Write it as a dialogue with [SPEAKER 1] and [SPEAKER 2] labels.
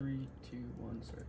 [SPEAKER 1] Three, two, one, start.